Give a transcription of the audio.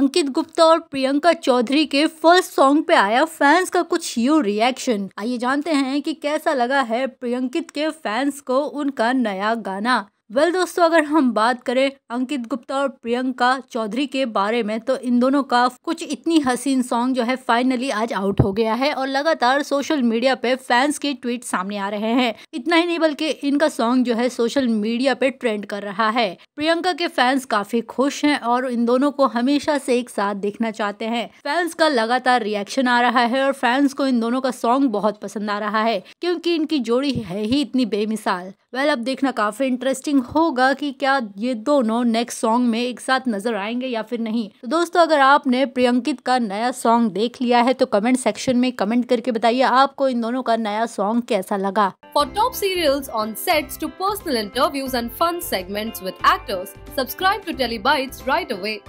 अंकित गुप्ता और प्रियंका चौधरी के first song पे आया फैंस का कुछ यू रिएक्शन आइए जानते हैं कि कैसा लगा है प्रियंकित के फैंस को उनका नया गाना। वेल well, दोस्तों अगर हम बात करें अंकित गुप्ता और प्रियंका चौधरी के बारे में तो इन दोनों का कुछ इतनी हसीन सॉन्ग जो है फाइनली आज आउट हो गया है और लगातार सोशल मीडिया पे फैंस के ट्वीट सामने आ रहे हैं। इतना ही नहीं बल्कि इनका सॉन्ग जो है सोशल मीडिया पे ट्रेंड कर रहा है। प्रियंका के फैंस काफ़ी खुश हैं और इन दोनों को हमेशा से एक साथ देखना चाहते हैं। फैंस का लगातार रिएक्शन आ रहा है और फैंस को इन दोनों का सॉन्ग बहुत पसंद आ रहा है क्योंकि इनकी जोड़ी है ही इतनी बेमिसाल। वेल अब देखना काफ़ी इंटरेस्टिंग होगा कि क्या ये दोनों नेक्स्ट सॉन्ग में एक साथ नज़र आएँगे या फिर नहीं तो दोस्तों अगर आपने प्रियंकित का नया सॉन्ग देख लिया है तो कमेंट सेक्शन में कमेंट करके बताइए आपको इन दोनों का नया सॉन्ग कैसा लगा For top serials on sets to personal interviews and fun segments with actors, subscribe to Telebytes right away.